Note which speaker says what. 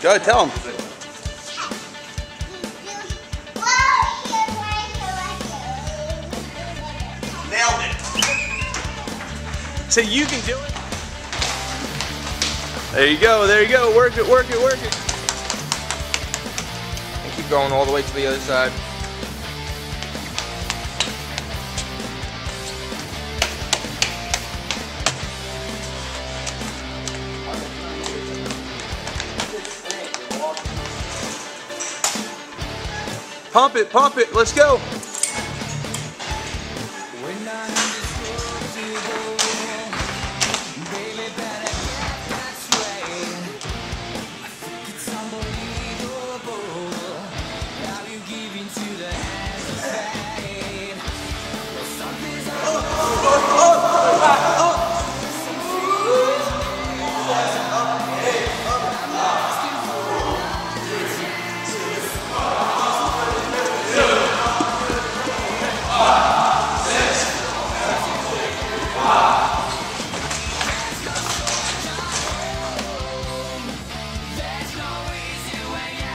Speaker 1: Go ahead, tell him. Nailed it. So you can do it. There you go, there you go. Work it, work it, work it.
Speaker 2: And keep going all the way to the other side.
Speaker 1: Pump it, pump it. Let's go.